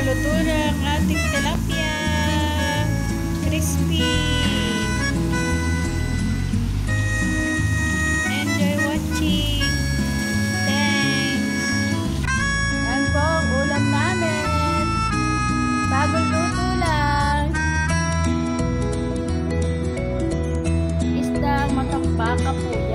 luto na ang ating tilapia. Crispy. Enjoy watching. Thanks. Yan po ang ulam namin. Bagong luto lang. Isda matakbaka po.